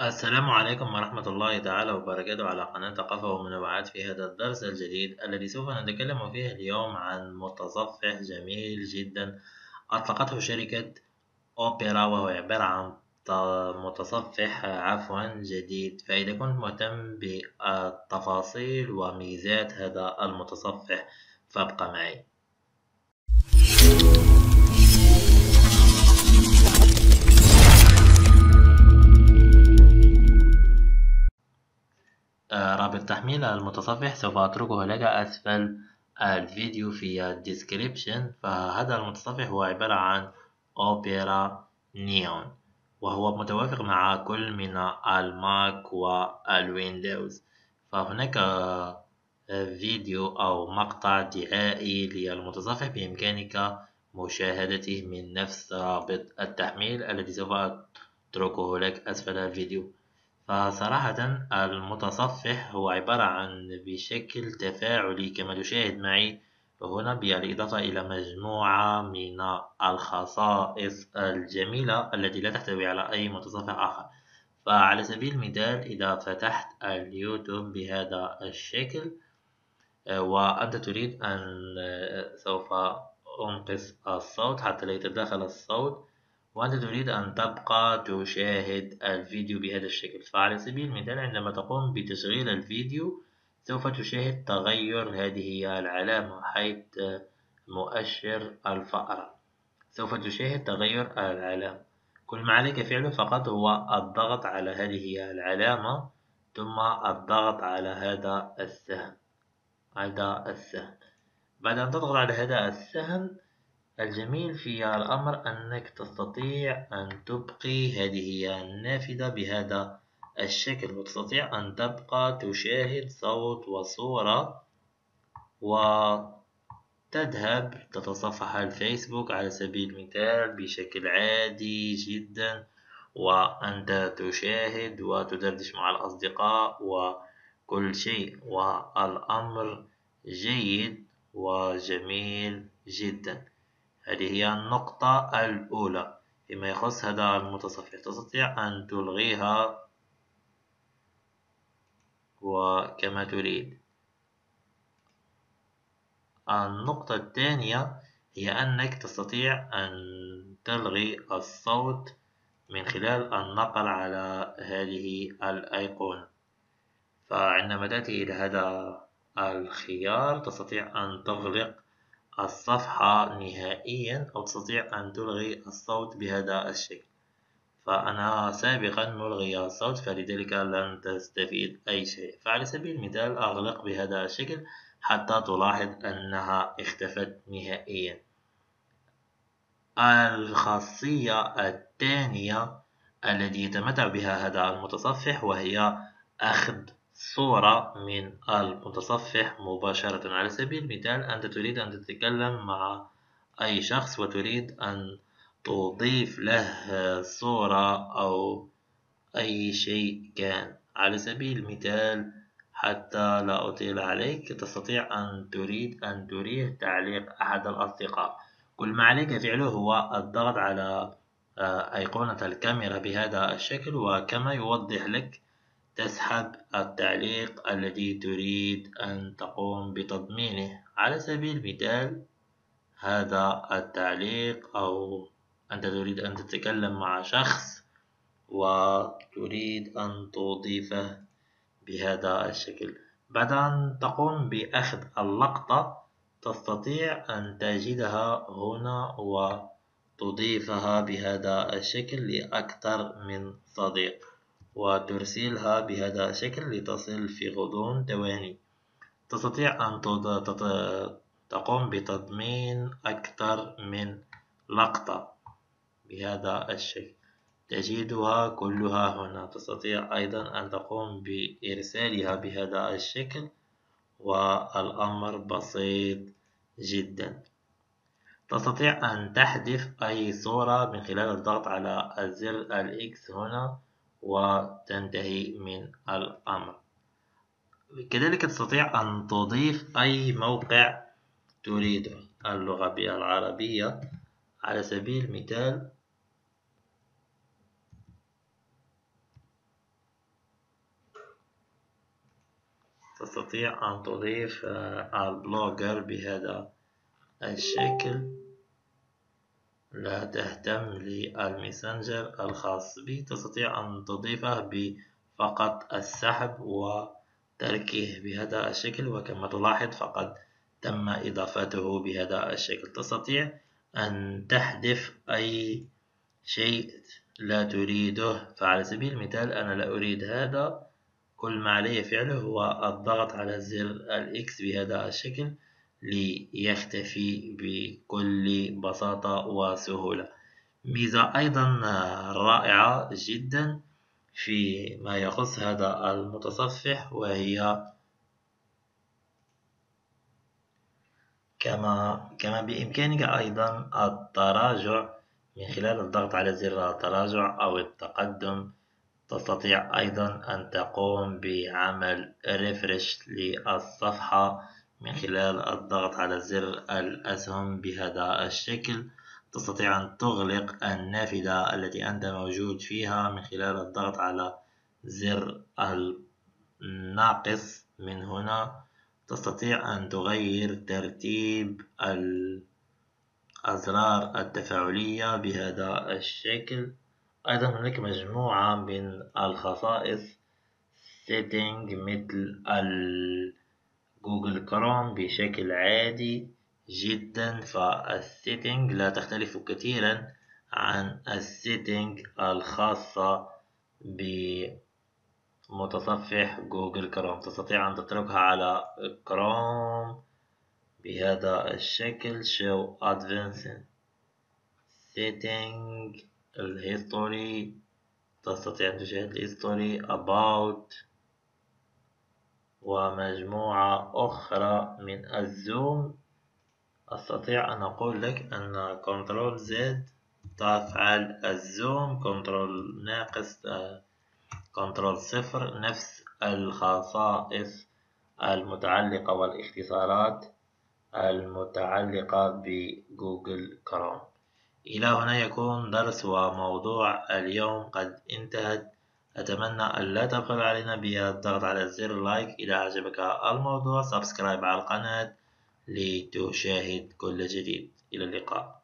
السلام عليكم ورحمة الله تعالى وبركاته على قناة ثقافة ومنوعات في هذا الدرس الجديد الذي سوف نتكلم فيه اليوم عن متصفح جميل جدا. أطلقته شركة أوبرا وهو عبارة عن متصفح عفوا جديد. فإذا كنت مهتم بالتفاصيل وميزات هذا المتصفح فابقى معي. رابط تحميل المتصفح سوف أتركه لك أسفل الفيديو في ال description. فهذا المتصفح هو عبارة عن أوبرا نيون وهو متوافق مع كل من الماك والويندوز فهناك فيديو أو مقطع دعائي للمتصفح بإمكانك مشاهدته من نفس رابط التحميل الذي سوف أتركه لك أسفل الفيديو. فصراحة المتصفح هو عبارة عن بشكل تفاعلي كما تشاهد معي. هنا بالإضافة إلى مجموعة من الخصائص الجميلة التي لا تحتوي على أي متصفح آخر. فعلى سبيل المثال إذا فتحت اليوتيوب بهذا الشكل وأنت تريد أن سوف أنقص الصوت حتى لا يتداخل الصوت وأنت تريد أن تبقى تشاهد الفيديو بهذا الشكل. فعلى سبيل المثال عندما تقوم بتشغيل الفيديو سوف تشاهد تغير هذه العلامة حيث مؤشر الفأرة سوف تشاهد تغير العلامة. كل ما عليك فعله فقط هو الضغط على هذه العلامة ثم الضغط على هذا السهم. هذا السهم. بعد أن تضغط على هذا السهم الجميل في الأمر أنك تستطيع أن تبقي هذه النافذة بهذا الشكل وتستطيع أن تبقى تشاهد صوت وصورة وتذهب تتصفح الفيسبوك على سبيل المثال بشكل عادي جدا وأنت تشاهد وتدردش مع الأصدقاء وكل شيء. والأمر جيد وجميل جدا. هذه هي النقطة الأولى. فيما يخص هذا المتصفح تستطيع أن تلغيها. وكما تريد. النقطة الثانية هي أنك تستطيع أن تلغي الصوت من خلال النقر على هذه الأيقونة. فعندما تأتي إلى هذا الخيار تستطيع أن تغلق الصفحة نهائيا أو تستطيع أن تلغي الصوت بهذا الشكل. فأنا سابقا ملغي الصوت فلذلك لن تستفيد أي شيء. فعلى سبيل المثال أغلق بهذا الشكل حتى تلاحظ أنها اختفت نهائيا. الخاصية الثانية التي يتمتع بها هذا المتصفح وهي أخذ صورة من المتصفح مباشرة على سبيل المثال أنت تريد أن تتكلم مع أي شخص وتريد أن تضيف له صورة أو أي شيء كان. على سبيل المثال حتى لا أطيل عليك تستطيع أن تريد أن تريه تعليق أحد الأصدقاء. كل ما عليك فعله هو الضغط على آه، أيقونة الكاميرا بهذا الشكل وكما يوضح لك تسحب التعليق الذي تريد أن تقوم بتضمينه. على سبيل المثال هذا التعليق أو أنت تريد أن تتكلم مع شخص وتريد أن تضيفه بهذا الشكل. بعد أن تقوم بأخذ اللقطة تستطيع أن تجدها هنا وتضيفها بهذا الشكل لأكثر من صديق. وترسلها بهذا الشكل لتصل في غضون ثواني تستطيع أن تقوم بتضمين أكثر من لقطة بهذا الشكل. تجدها كلها هنا. تستطيع أيضا أن تقوم بإرسالها بهذا الشكل والأمر بسيط جدا. تستطيع أن تحذف أي صورة من خلال الضغط على الزر الإكس هنا. وتنتهي من الأمر. كذلك تستطيع أن تضيف أي موقع تريده اللغة العربية على سبيل المثال تستطيع أن تضيف آه، البلوجر بهذا الشكل. لا تهتم للماسنجر الخاص بي تستطيع أن تضيفه بفقط السحب وتركه بهذا الشكل وكما تلاحظ فقد تم إضافته بهذا الشكل. تستطيع أن تحذف أي شيء لا تريده. فعلى سبيل المثال أنا لا أريد هذا. كل ما علي فعله هو الضغط على زر الإكس بهذا الشكل. ليختفي بكل بساطة وسهولة. ميزة أيضا رائعة جدا في ما يخص هذا المتصفح وهي كما كما بإمكانك أيضا التراجع من خلال الضغط على زر التراجع أو التقدم. تستطيع أيضا أن تقوم بعمل ريفرش للصفحة من خلال الضغط على زر الأسهم بهذا الشكل تستطيع أن تغلق النافذة التي أنت موجود فيها من خلال الضغط على زر الناقص. من هنا تستطيع أن تغير ترتيب الأزرار التفاعلية بهذا الشكل. أيضا هناك مجموعة من الخصائص setting مثل جوجل كروم بشكل عادي جدا فال setting لا تختلف كثيرا عن ال setting الخاصة بمتصفح جوجل كروم. تستطيع أن تتركها على كروم بهذا الشكل. Show advanced setting ال history تستطيع أن تشاهد ال history about ومجموعة أخرى من ال zoom. أستطيع أن أقول لك أن control زائد تفعل ال zoom control ناقص control صفر نفس الخصائص المتعلقة والاختصارات المتعلقة بجوجل كروم. إلى هنا يكون درس وموضوع اليوم قد انتهت. أتمنى أن لا تبخل علينا بالضغط على زر like إذا أعجبك الموضوع subscribe على القناة لتشاهد كل جديد. إلى اللقاء.